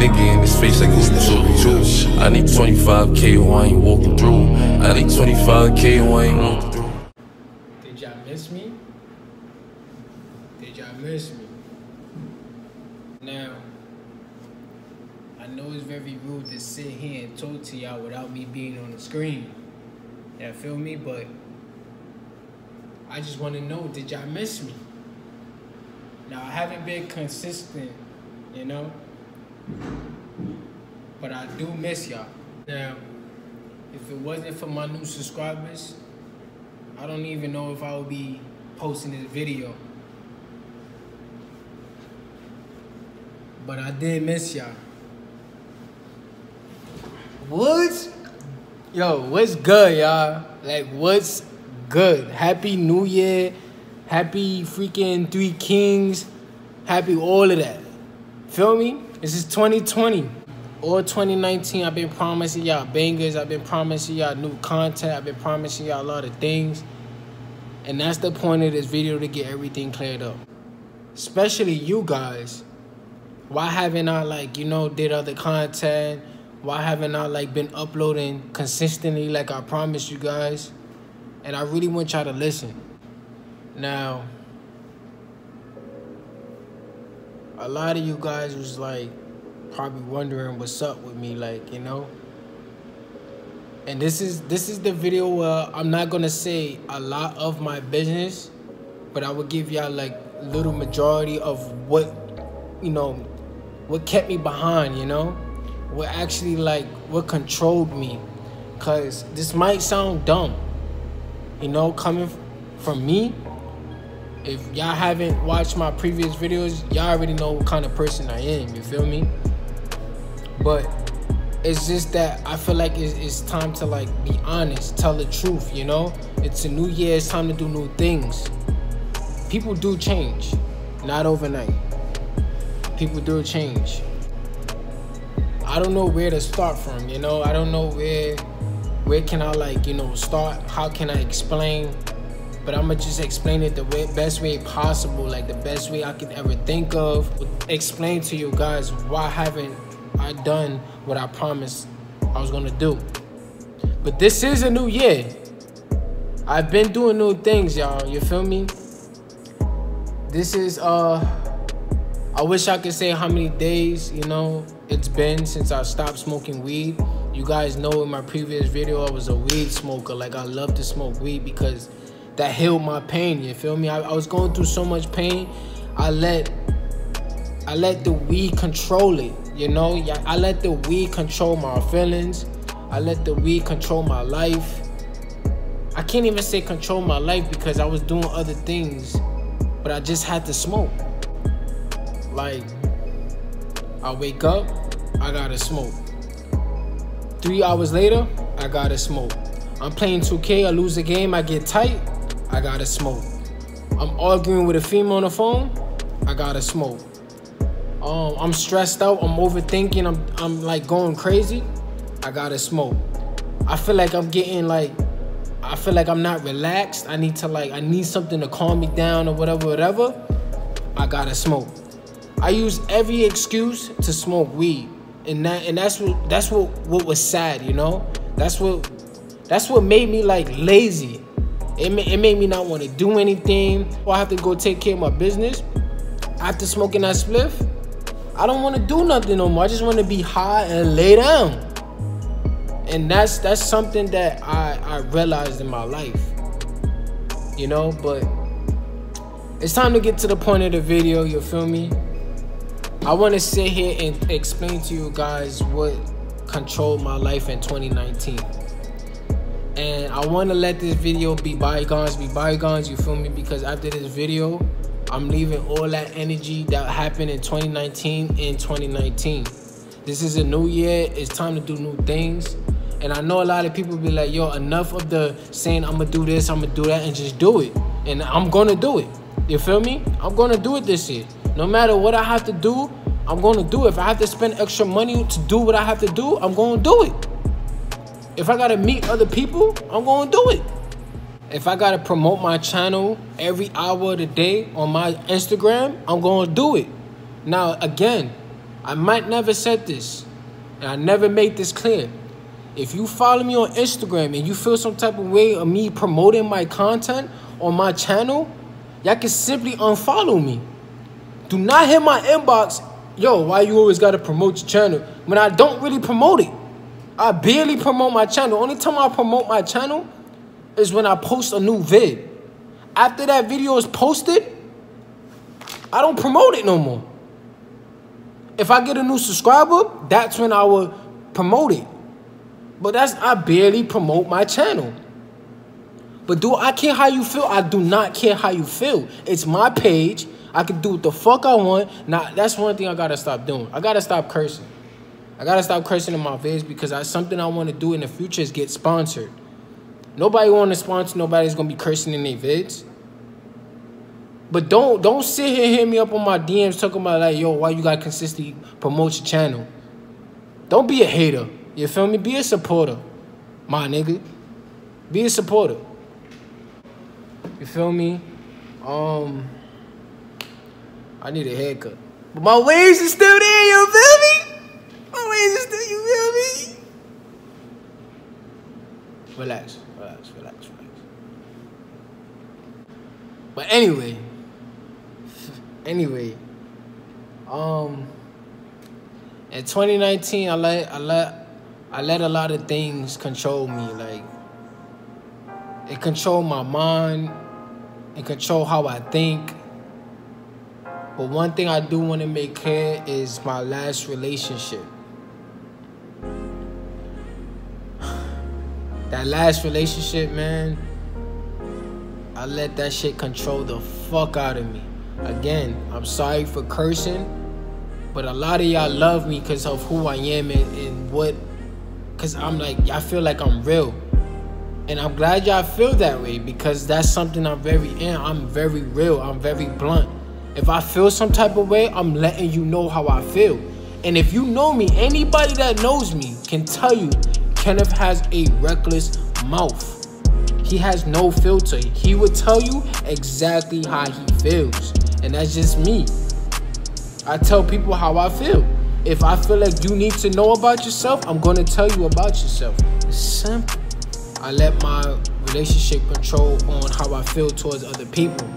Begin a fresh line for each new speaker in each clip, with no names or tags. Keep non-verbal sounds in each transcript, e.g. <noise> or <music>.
nigga in his face like? I need 25k who I ain't walking through. I need 25k who I ain't walking through.
Did y'all miss me? Did y'all miss me? Now, I know it's very rude to sit here and talk to y'all without me being on the screen. Yeah, feel me? But I just want to know, did y'all miss me? Now, I haven't been consistent, you know? But I do miss y'all. Now, if it wasn't for my new subscribers, I don't even know if I would be posting this video. But I did miss y'all. What's yo, what's good, y'all? Like what's good? Happy New Year. Happy freaking Three Kings. Happy all of that. Feel me? This is 2020. Or 2019, I've been promising y'all bangers. I've been promising y'all new content. I've been promising y'all a lot of things. And that's the point of this video to get everything cleared up. Especially you guys. Why haven't I like, you know, did other content? Why haven't I like been uploading consistently like I promised you guys? And I really want y'all to listen. Now, a lot of you guys was like probably wondering what's up with me, like, you know? And this is this is the video where I'm not gonna say a lot of my business, but I will give y'all like little majority of what you know what kept me behind, you know? What actually like what controlled me. Cause this might sound dumb. You know, coming from me. If y'all haven't watched my previous videos, y'all already know what kind of person I am, you feel me? But it's just that I feel like it's, it's time to like be honest, tell the truth, you know? It's a new year, it's time to do new things. People do change, not overnight. People do change. I don't know where to start from, you know? I don't know where where can I like, you know, start? How can I explain? But I'm gonna just explain it the way, best way possible, like the best way I could ever think of. Explain to you guys why haven't I done what I promised I was gonna do. But this is a new year. I've been doing new things, y'all. You feel me? This is uh I wish I could say how many days, you know, it's been since I stopped smoking weed. You guys know in my previous video I was a weed smoker. Like I love to smoke weed because that healed my pain, you feel me? I, I was going through so much pain. I let I let the weed control it. You know, I let the weed control my feelings. I let the weed control my life. I can't even say control my life because I was doing other things, but I just had to smoke. Like, I wake up, I gotta smoke. Three hours later, I gotta smoke. I'm playing 2K, I lose the game, I get tight, I gotta smoke. I'm arguing with a female on the phone, I gotta smoke. Um, I'm stressed out. I'm overthinking. I'm I'm like going crazy. I gotta smoke. I feel like I'm getting like, I feel like I'm not relaxed. I need to like, I need something to calm me down or whatever, whatever. I gotta smoke. I use every excuse to smoke weed, and that and that's what that's what what was sad, you know. That's what that's what made me like lazy. It, it made me not want to do anything. Or I have to go take care of my business after smoking that spliff. I don't want to do nothing no more. I just want to be high and lay down. And that's that's something that I I realized in my life. You know, but it's time to get to the point of the video, you feel me? I want to sit here and explain to you guys what controlled my life in 2019. And I want to let this video be bygones, be bygones, you feel me? Because after this video, I'm leaving all that energy that happened in 2019 in 2019. This is a new year. It's time to do new things. And I know a lot of people be like, yo, enough of the saying, I'm to do this, I'm to do that, and just do it. And I'm to do it. You feel me? I'm to do it this year. No matter what I have to do, I'm to do it. If I have to spend extra money to do what I have to do, I'm to do it. If I got to meet other people, I'm to do it. If I got to promote my channel every hour of the day on my Instagram, I'm to do it. Now, again, I might never said this, and I never made this clear. If you follow me on Instagram and you feel some type of way of me promoting my content on my channel, y'all can simply unfollow me. Do not hit my inbox, yo, why you always gotta promote your channel when I don't really promote it. I barely promote my channel. Only time I promote my channel is when I post a new vid. After that video is posted, I don't promote it no more. If I get a new subscriber, that's when I will promote it. But that's I barely promote my channel. But do I care how you feel? I do not care how you feel. It's my page. I can do what the fuck I want. Now that's one thing I gotta stop doing. I gotta stop cursing. I gotta stop cursing in my vids because that's something I want to do in the future is get sponsored. Nobody want to sponsor. Nobody's gonna be cursing in their vids. But don't don't sit here and hit me up on my DMs talking about like, yo, why you gotta consistently promote your channel? Don't be a hater. You feel me? Be a supporter, my nigga. Be a supporter. You feel me? Um, I need a haircut, but my waves is still there. You feel me? You feel me? Relax, relax, relax, relax. But anyway, <laughs> anyway, um, in 2019, I let I let I let a lot of things control me. Like it controlled my mind, it control how I think. But one thing I do want to make clear is my last relationship. That last relationship, man, I let that shit control the fuck out of me. Again, I'm sorry for cursing, but a lot of y'all love me because of who I am and, and what, because I'm like, I feel like I'm real. And I'm glad y'all feel that way because that's something I'm very in. I'm very real. I'm very blunt. If I feel some type of way, I'm letting you know how I feel. And if you know me, anybody that knows me can tell you Kenneth has a reckless mouth. He has no filter. He would tell you exactly how he feels. And that's just me. I tell people how I feel. If I feel like you need to know about yourself, I'm going to tell you about yourself. It's simple. I let my relationship control on how I feel towards other people.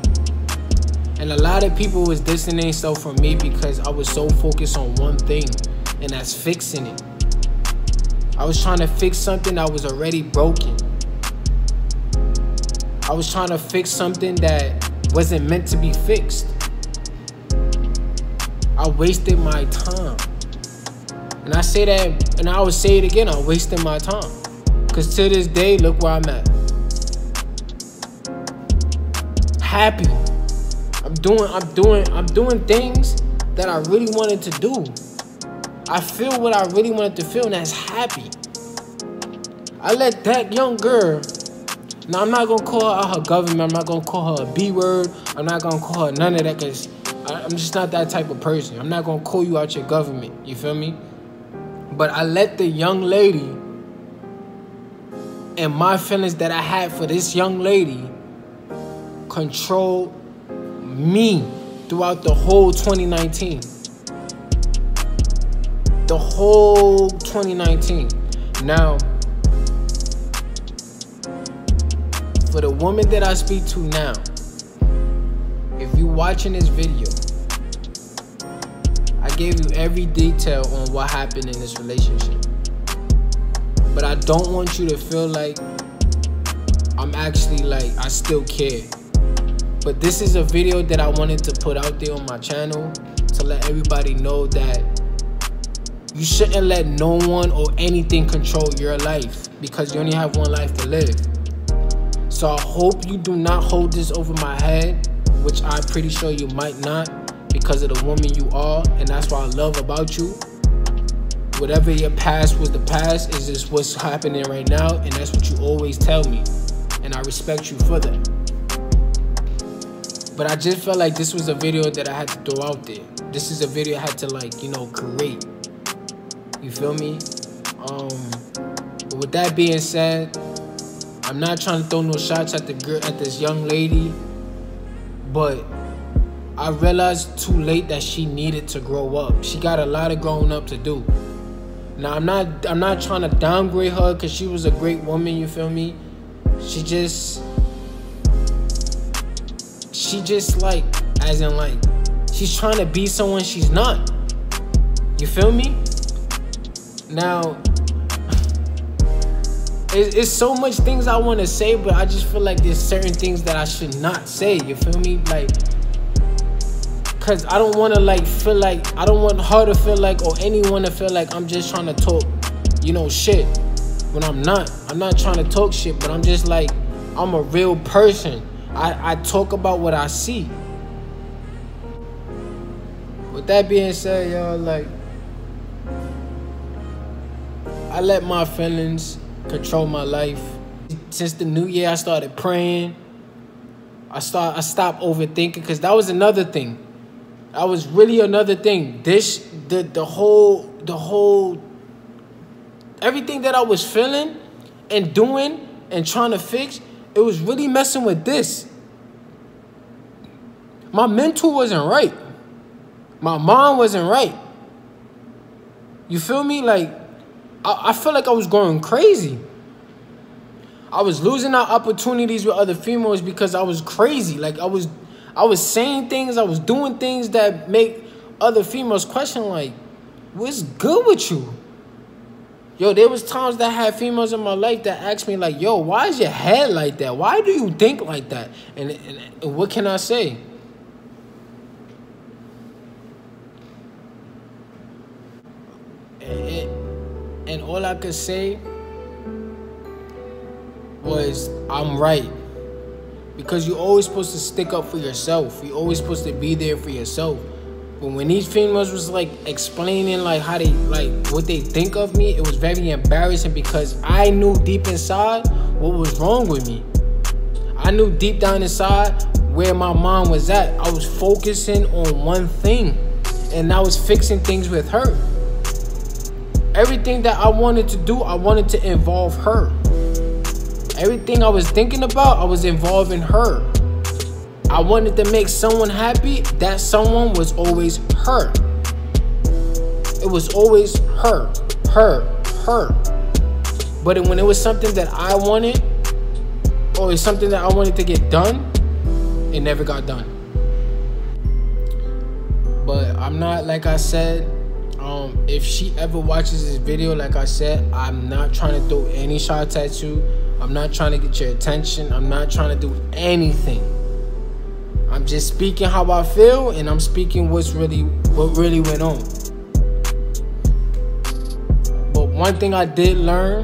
And a lot of people was distancing themselves from me because I was so focused on one thing, and that's fixing it. I was trying to fix something that was already broken. I was trying to fix something that wasn't meant to be fixed. I wasted my time. And I say that, and I would say it again, I'm wasting my time. Cause to this day, look where I'm at. Happy. I'm doing, I'm doing, I'm doing things that I really wanted to do. I feel what I really wanted to feel, and that's happy. I let that young girl. Now I'm not gonna call her out her government. I'm not gonna call her a B word. I'm not gonna call her none of that because I'm just not that type of person. I'm not gonna call you out your government. You feel me? But I let the young lady and my feelings that I had for this young lady control me throughout the whole 2019. The whole 2019. Now, for the woman that I speak to now, if you watching this video, I gave you every detail on what happened in this relationship. But I don't want you to feel like I'm actually like I still care. But this is a video that I wanted to put out there on my channel to let everybody know that you shouldn't let no one or anything control your life because you only have one life to live. So I hope you do not hold this over my head, which I'm pretty sure you might not because of the woman you are, and that's what I love about you. Whatever your past was the past is just what's happening right now and that's what you always tell me and i respect you for that. But i just felt like this was a video that i had to throw out there. This is a video i had to like you know create you feel me um but with that being said i'm not trying to throw no shots at the girl at this young lady but I realized too late that she needed to grow up. She got a lot of growing up to do. Now I'm not I'm not trying to downgrade her because she was a great woman, you feel me? She just she just like as in like she's trying to be someone she's not. You feel me? Now it's, so much things I want to say, but I just feel like there's certain things that I should not say. You feel me? Like, cause I don't want to like feel like I don't want her to feel like or anyone to feel like I'm just trying to talk, you know, shit. When I'm not, I'm not trying to talk shit, but I'm just like I'm a real person. I, I talk about what I see. With that being said, y'all, like I let my feelings control my life. Since the new year, I started praying. I start I stopped overthinking because that was another thing. That was really another thing. This the the whole the whole everything that I was feeling and doing and trying to fix, it was really messing with this. My mental wasn't right. My mind wasn't right. You feel me? Like I, I felt like I was going crazy. I was losing out opportunities with other females because I was crazy. Like I was I was saying things, I was doing things that make other females question like, what's good with you? Yo, there was times that I had females in my life that asked me like, yo, why is your head like that? Why do you think like that? And, and, and what can I say? All I could say was I'm right. Because you're always supposed to stick up for yourself. You're always supposed to be there for yourself. But when these females was like explaining like how they like what they think of me, it was very embarrassing because I knew deep inside what was wrong with me. I knew deep down inside where my mind was at. I was focusing on one thing and I was fixing things with her. Everything that I wanted to do, I wanted to involve her. Everything I was thinking about, I was involving her. I wanted to make someone happy. That someone was always her. It was always her, her, her. But when it was something that I wanted, or it's something that I wanted to get done, it never got done. But I'm not, like I said, um, if she ever watches this video, like I said, I'm not trying to throw any shots at you. I'm not trying to get your attention. I'm not trying to do anything. I'm just speaking how I feel, and I'm speaking what's really what really went on. But one thing I did learn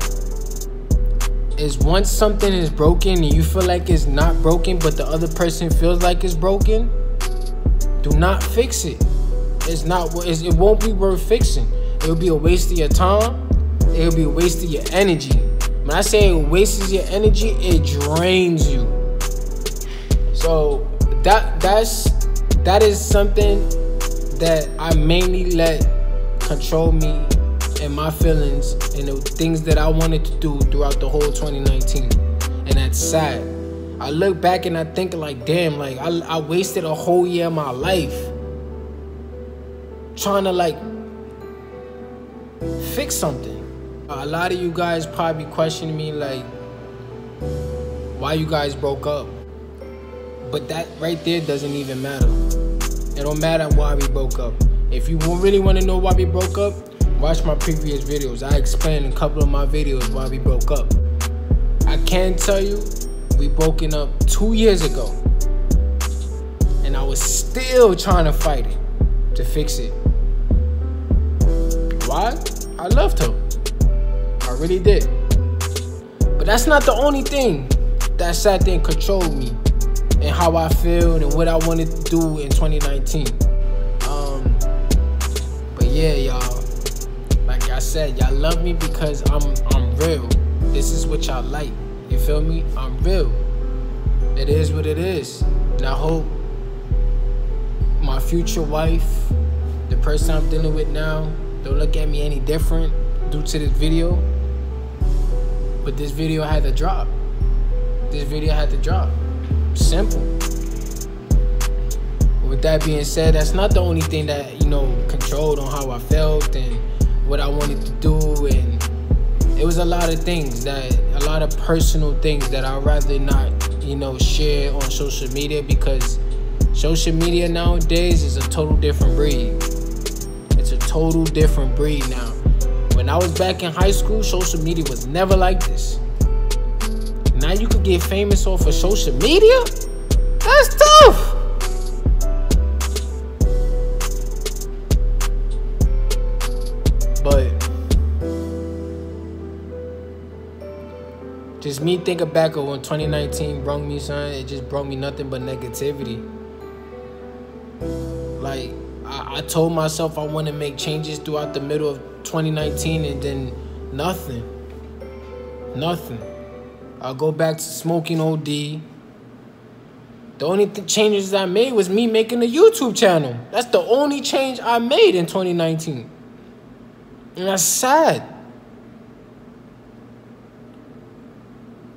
is once something is broken and you feel like it's not broken, but the other person feels like it's broken, do not fix it it's not it's, it won't be worth fixing. It'll be a waste of your time. It'll be a waste of your energy. When I say it wastes your energy, it drains you. So that that's that is something that I mainly let control me and my feelings and the things that I wanted to do throughout the whole 2019. And that's sad. I look back and I think like, damn, like I, I wasted a whole year of my life trying to like fix something. A lot of you guys probably questioning me like why you guys broke up. But that right there doesn't even matter. It don't matter why we broke up. If you really want to know why we broke up, watch my previous videos. I explained in a couple of my videos why we broke up. I can tell you, we broken up two years ago. And I was still trying to fight it, to fix it. Why? I loved her. I really did. But that's not the only thing that sat there and controlled me and how I feel and what I wanted to do in 2019. Um, but yeah, y'all. Like I said, y'all love me because I'm I'm real. This is what y'all like. You feel me? I'm real. It is what it is. And I hope my future wife, the person I'm dealing with now, don't look at me any different due to this video. But this video had to drop. This video had to drop. Simple. with that being said, that's not the only thing that, you know, controlled on how I felt and what I wanted to do. And it was a lot of things that, a lot of personal things that I'd rather not, you know, share on social media because social media nowadays is a total different breed. Total different breed now. When I was back in high school, social media was never like this. Now you could get famous off of social media? That's tough. But just me thinking back of when 2019 brought me son, it just brought me nothing but negativity. I, told myself I want to make changes throughout the middle of 2019 and then nothing. Nothing. I'll go back to smoking OD. The only th- changes I made was me making a YouTube channel. That's the only change I made in 2019. And that's sad.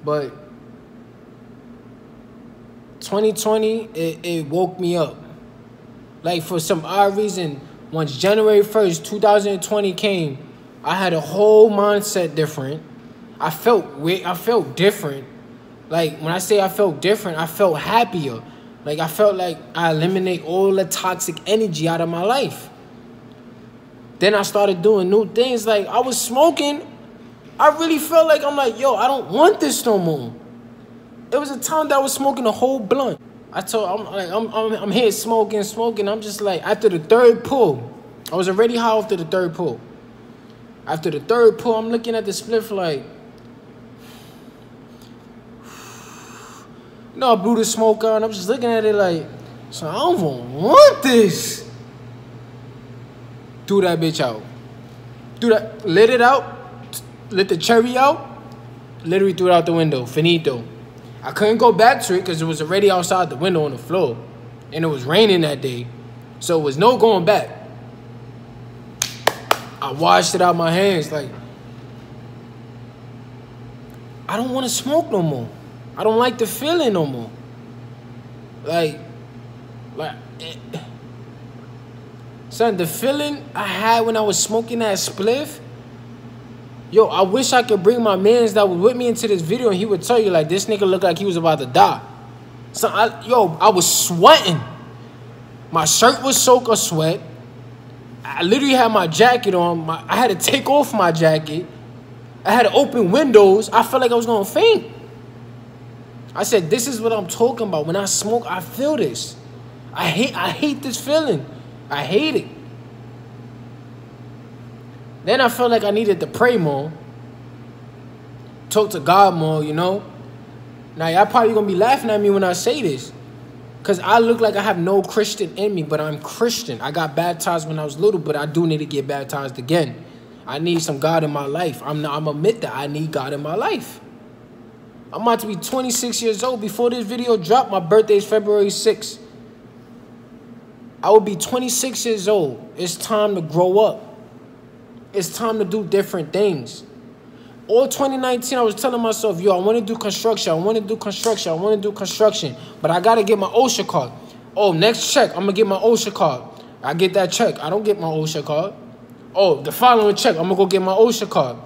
But 2020, it, it woke me up. Like for some odd reason, once January 1st, 2020 came, I had a whole mindset different. I felt weird, I felt different. Like when I say I felt different, I felt happier. Like I felt like I eliminate all the toxic energy out of my life. Then I started doing new things. Like I was smoking. I really felt like I'm like, yo, I don't want this no more. It was a time that I was smoking a whole blunt. I told I'm like I'm I'm, I'm here smoking, smoking. I'm just like after the third pull, I was already high after the third pull. After the third pull, I'm looking at the spliff like, you know, I blew the smoke out. And I'm just looking at it like, so I don't even want this. Threw that bitch out. Threw that, lit it out, lit the cherry out, literally threw it out the window. Finito. I couldn't go back to it because it was already outside the window on the floor. And it was raining that day. So it was no going back. I washed it out my hands like I don't want to smoke no more. I don't like the feeling no more. Like, like, it, son, the feeling I had when I was smoking that spliff. Yo, I wish I could bring my mans that was with me into this video and he would tell you like this nigga looked like he was about to die. So I, yo, I was sweating. My shirt was soaked with sweat. I literally had my jacket on. My, I had to take off my jacket. I had to open windows. I felt like I was gonna faint. I said, "This is what I'm talking about. When I smoke, I feel this. I hate. I hate this feeling. I hate it." Then I felt like I needed to pray more, talk to God more. You know. Now y'all probably gonna be laughing at me when I say this, cause I look like I have no Christian in me, but I'm Christian. I got baptized when I was little, but I do need to get baptized again. I need some God in my life. I'm not, I'm admit that I need God in my life. I'm about to be 26 years old. Before this video dropped, my birthday is February 6th. I will be 26 years old. It's time to grow up. It's time to do different things. All 2019, I was telling myself, yo, I want to do construction. I want to do construction. I want to do construction. But I got to get my OSHA card. Oh, next check, I'm going to get my OSHA card. I get that check. I don't get my OSHA card. Oh, the following check, I'm gonna go get my OSHA card.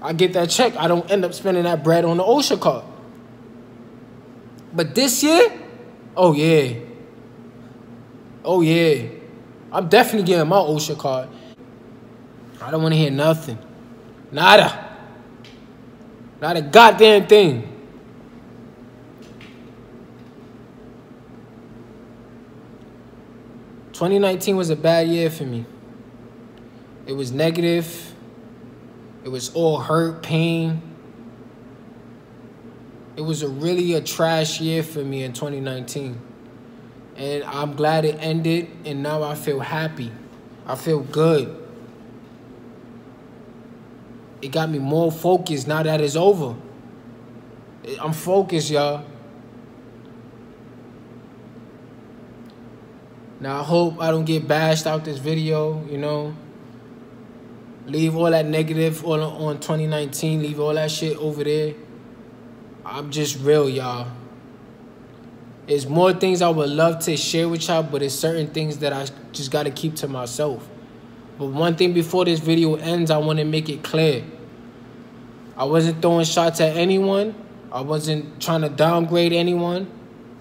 I get that check, I don't end up spending that bread on the OSHA card. But this year, oh yeah. Oh yeah. I'm definitely getting my OSHA card. I don't wanna hear nothing. Nada. Not a goddamn thing. Twenty nineteen was a bad year for me. It was negative. It was all hurt, pain. It was a really a trash year for me in 2019. And I'm glad it ended and now I feel happy. I feel good. It got me more focused now that it's over. I'm focused, y'all. Now I hope I don't get bashed out this video, you know. Leave all that negative on, on 2019. Leave all that shit over there. I'm just real, y'all. It's more things I would love to share with y'all, but it's certain things that I just gotta keep to myself. But one thing before this video ends, I want to make it clear. I wasn't throwing shots at anyone. I wasn't trying to downgrade anyone.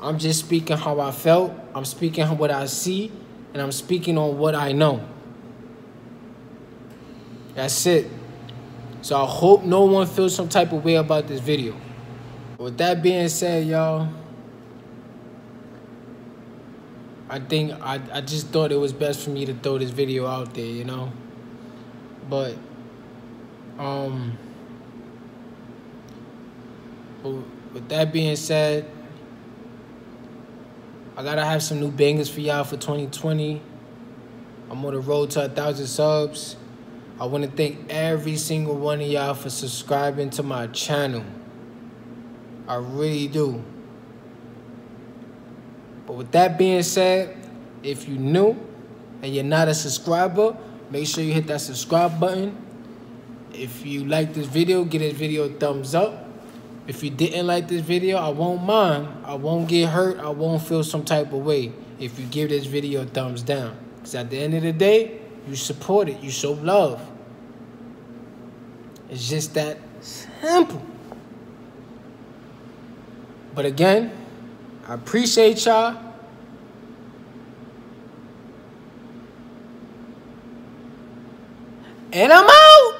I'm just speaking how I felt. I'm speaking what I see, and I'm speaking on what I know. That's it. So I hope no one feels some type of way about this video. With that being said, y'all, I think I, I just thought it was best for me to throw this video out there, you know? But, um, but with that being said, I gotta have some new bangers for y'all for 2020. I'm on the road to a thousand subs. I want to thank every single one of y'all for subscribing to my channel. I really do. But with that being said, if you're new and you're not a subscriber, make sure you hit that subscribe button. If you like this video, give this video a thumbs up. If you didn't like this video, I won't mind. I won't get hurt. I won't feel some type of way if you give this video a thumbs down. Because at the end of the day, you support it. You show love. It's just that simple. But again, I appreciate y'all. And I'm out.